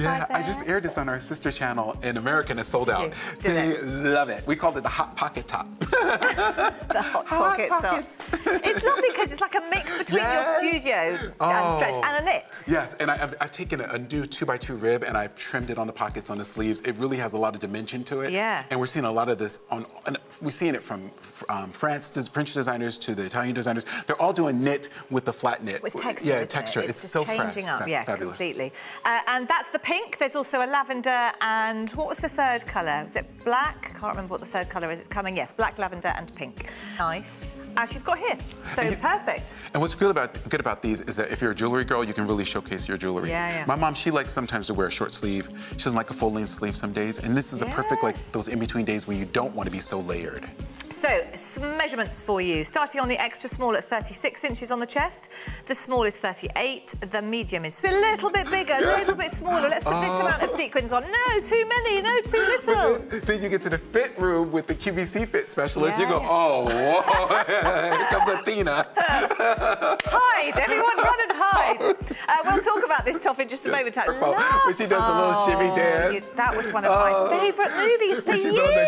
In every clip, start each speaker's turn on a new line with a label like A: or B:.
A: Yeah,
B: I just aired this on our sister channel in America and it's sold out.
A: Did
B: they
A: it?
B: love it. We called it the hot pocket top.
A: the hot, pocket
B: pockets.
A: top. It's lovely because it's like a mix between
B: Yes.
A: your studio
B: Oh.
A: um, stretch and a knit.
B: Yes, and I, I've, I've taken a, a new two by two rib and I've trimmed it on the pockets on the sleeves. It really has a lot of dimension to it.
A: Yeah.
B: And we're seeing a lot of this on. And we're seeing it from um, France, French designers to the Italian designers. They're all doing knit with the flat knit.
A: With texture,
B: Yeah,
A: isn't it?
B: texture.
A: It's,
B: It's, so
A: changing up,
B: fa-
A: yeah,
B: fabulous.
A: completely. Uh, and that's the pink. There's also a lavender and what was the third colour? Was it black? Can't remember what the third colour is. It's coming. Yes, black, lavender, and pink. Nice. As you've got here. So
B: And
A: perfect.
B: And what's good about good about these is that if you're a jewelry girl, you can really showcase your jewelry.
A: Yeah, yeah.
B: My mom, she likes sometimes to wear a short sleeve. She doesn't like a full length sleeve some days, and this is a perfect like those in between days when you don't want to be so layered.
A: So, some measurements for you. Starting on the extra small at 36 inches on the chest. The small is 38. The medium is a little bit bigger, a little bit smaller. Let's put this
B: Oh.
A: amount of sequins on. No, too many, no, too little.
B: Then, then you get to the fit room with the QVC fit specialist. You go, oh, whoa. here comes Athena.
A: Hide, everyone run and hide. Uh, we'll talk about this top in just a moment. I
B: Purple.
A: love-
B: When she does the little shimmy
A: Oh,
B: dance.
A: yes, That was one of my
B: Oh.
A: favourite movies for years.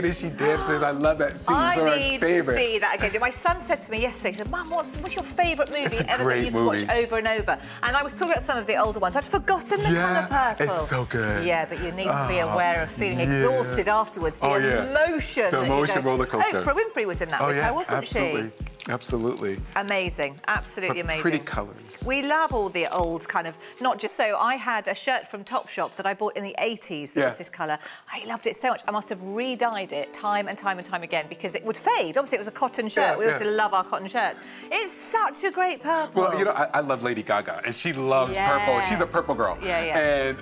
B: Train and she dances. I love that scene.
A: I need
B: my favorite.
A: to see that again. My son said to me yesterday, he said, Mum, what's, what's your favourite movie
B: It's
A: ever that you've
B: movie.
A: watched over and over? And I was talking about some of the older ones. I'd forgotten the
B: Yeah,
A: colour purple.
B: it's so good.
A: Yeah, but you need to be
B: Oh,
A: aware of feeling
B: yeah.
A: exhausted afterwards. The
B: Oh, yeah.
A: emotion.
B: The
A: that
B: emotion roller coaster.
A: Oprah Winfrey was in that
B: Oh,
A: with
B: yeah,
A: her, wasn't
B: absolutely.
A: she?
B: Absolutely.
A: Amazing, absolutely
B: But
A: amazing.
B: pretty colours.
A: We love all the old kind of, not just so, I had a shirt from Topshop that I bought in the 80s that
B: Yeah.
A: was this colour. I loved it so much. I must have re-dyed it time and time and time again because it would fade. Obviously, it was a cotton shirt.
B: Yeah,
A: we
B: yeah.
A: love our cotton shirts. It's such a great purple.
B: Well, you know, I, I love Lady Gaga, and she loves purple. She's a purple girl.
A: Yeah, yeah.
B: And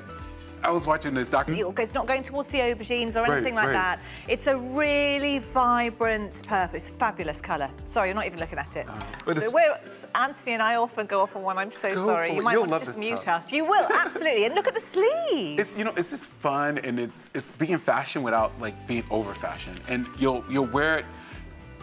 B: I was watching this documentary.
A: It's not going towards the aubergines or
B: Right,
A: anything like
B: right.
A: that. It's a really vibrant purple. It's a fabulous colour. Sorry, you're not even looking at it.
B: Uh, but
A: So we're, Anthony and I often go off on one. I'm so
B: Go
A: sorry. You might want to just mute
B: top.
A: us. You will, absolutely. and look at the sleeves.
B: It's you know it's just fun and it's it's being fashion without like being over fashion and you'll you'll wear it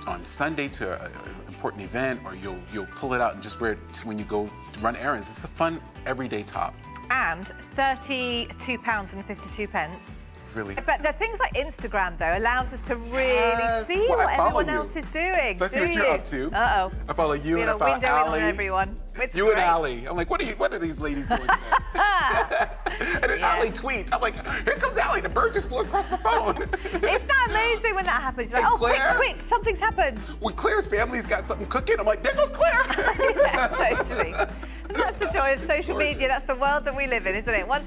B: on Sunday to an important event or you'll you'll pull it out and just wear it to when you go run errands. It's a fun everyday top.
A: And £32 and 52 pence.
B: Really.
A: But the things like Instagram, though, allows us to really
B: Yes.
A: see
B: Well,
A: what everyone
B: you.
A: else is doing.
B: So I see
A: do
B: what you're
A: you?
B: up to.
A: Uh-oh.
B: I follow you and I
A: a
B: follow
A: window in on
B: Allie.
A: everyone. It's
B: you
A: great.
B: and Allie. I'm like, what are you? What are these ladies doing? today? and then
A: Yes.
B: Allie tweets. I'm like, here comes Allie. The bird just flew across the phone.
A: Isn't that amazing when that happens? You're like, oh, quick,
B: Claire?
A: quick, something's happened.
B: when Claire's family's got something cooking, I'm like, there goes Claire.
A: yeah, totally. And that's the joy of social media. That's the world that we live in, isn't it? One